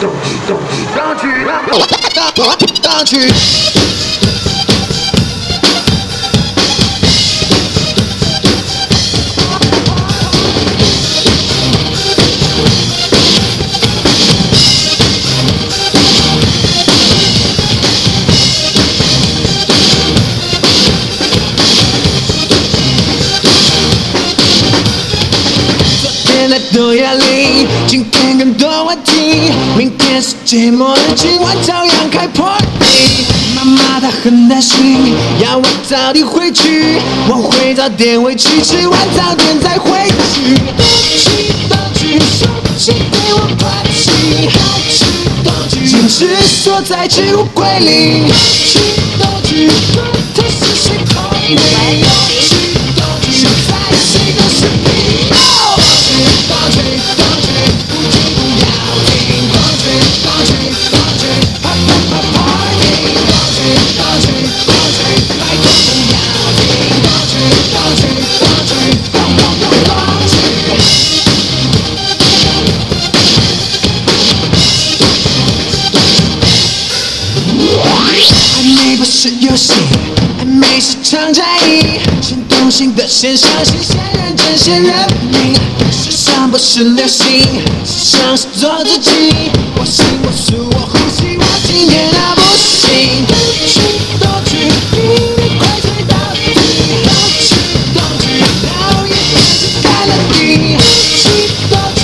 荡去荡去动去。多压力，今天更多问题，明天世界末日，今晚照样开 party。妈妈她很担心，要我早点回去，我会早点回去，吃完早点再回去。东去东去，手机给我关机，好吃东去，坚持锁在置物柜里。东去东是游戏，暧昧是场战役，先动心的先伤心，先认真先认命。时尚不是流行，时尚是做自己。我行我素，我呼吸，我今天我不行。去多去，一年快你，去去，导演只看了。去多去，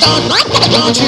到哪都去。